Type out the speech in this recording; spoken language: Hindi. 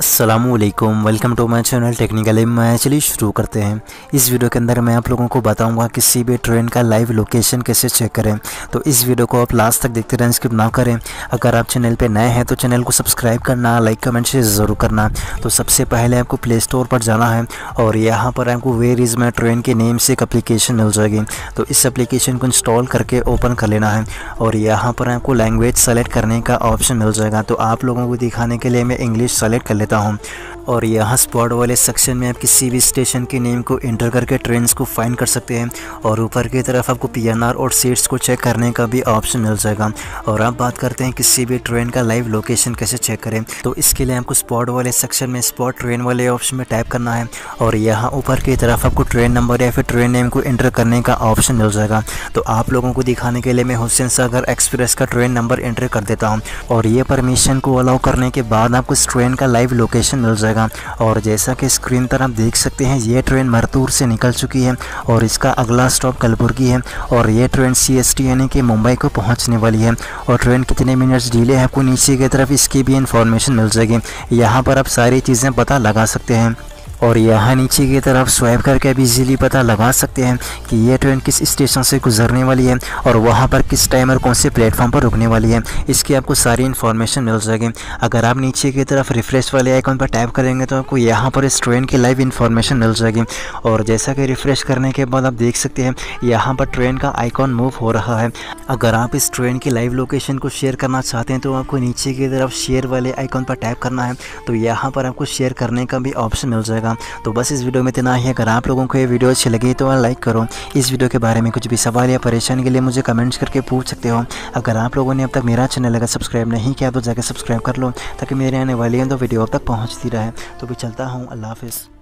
Aslam welcome to my channel technical मैं चलिए शुरू करते हैं। इस वीडियो के अंदर मैं आप लोगों को बताऊँगा किसी भी ट्रेन का लाइव लोकेशन कैसे चेक करें। तो इस वीडियो को आप लास्ट तक देखते रहें स्किप ना करें। अगर आप चैनल पे नए हैं तो चैनल को सब्सक्राइब करना लाइक कमेंट शेयर ज़रूर करना। तो सबसे पहले आपको प्ले स्टोर पर जाना है और यहाँ पर आपको वेर इज़ माई ट्रेन के नेम से एक अप्लीकेशन मिल जाएगी। तो इस अप्लीकेशन को इंस्टॉल करके ओपन कर लेना है और यहाँ पर आपको लैंग्वेज सेलेक्ट करने का ऑप्शन मिल जाएगा। तो आप लोगों को दिखाने के लिए मैं इंग्लिश सेलेक्ट कर लेता हूँ। और यहाँ स्पॉट वाले सेक्शन में आप किसी भी स्टेशन के नेम को इंटर करके ट्रेन को फाइंड कर सकते हैं। और ऊपर की तरफ़ आपको पीएनआर और सीट्स को चेक करने का भी ऑप्शन मिल जाएगा। और आप बात करते हैं किसी भी ट्रेन का लाइव लोकेशन कैसे चेक करें। तो इसके लिए आपको स्पॉट वाले सेक्शन में स्पॉट ट्रेन वाले ऑप्शन में टाइप करना है। और यहाँ ऊपर की तरफ़ आपको ट्रेन नंबर या फिर ट्रेन नेम को इंटर करने का ऑप्शन मिल जाएगा। तो आप लोगों को दिखाने के लिए मैं हुसैन सागर एक्सप्रेस का ट्रेन नंबर इंटर कर देता हूँ। और ये परमिशन को अलाउ करने के बाद आपको इस ट्रेन का लाइव लोकेशन मिल जाएगा। और जैसा कि स्क्रीन पर आप देख सकते हैं, ये ट्रेन मरतूर से निकल चुकी है और इसका अगला स्टॉप कलबुर्गी है और ये ट्रेन सी एस टी यानी कि मुंबई को पहुँचने वाली है। और ट्रेन कितने मिनट्स डिले है आपको नीचे की तरफ़ इसकी भी इन्फॉर्मेशन मिल जाएगी। यहाँ पर आप सारी चीज़ें पता लगा सकते हैं। और यहाँ नीचे की तरफ़ स्वाइप करके अब इजीली पता लगा सकते हैं कि ये ट्रेन किस स्टेशन से गुजरने वाली है और वहाँ पर किस टाइम और कौन से प्लेटफॉर्म पर रुकने वाली है। इसकी आपको सारी इन्फॉर्मेशन मिल जाएगी। अगर आप नीचे की तरफ़ रिफ्रेश वाले आइकॉन पर टाइप करेंगे तो आपको यहाँ पर इस ट्रेन की लाइव इन्फॉर्मेशन मिल जाएगी। और जैसा कि रिफ्रेश करने के बाद आप देख सकते हैं, यहाँ पर ट्रेन का आइकॉन मूव हो रहा है। अगर आप इस ट्रेन की लाइव लोकेशन को शेयर करना चाहते हैं तो आपको नीचे की तरफ़ शेयर वाले आइकॉन पर टाइप करना है। तो यहाँ पर आपको शेयर करने का भी ऑप्शन मिल जाएगा। जाएगा तो बस इस वीडियो में इतना ही। अगर आप लोगों को ये वीडियो अच्छी लगी तो लाइक करो। इस वीडियो के बारे में कुछ भी सवाल या परेशानी के लिए मुझे कमेंट्स करके पूछ सकते हो। अगर आप लोगों ने अब तक मेरा चैनल अगर सब्सक्राइब नहीं किया तो जाकर सब्सक्राइब कर लो, ताकि मेरे आने वाली है तो वीडियो अब तक पहुँचती रहे। तो भी चलता हूँ। अल्लाह हाफ़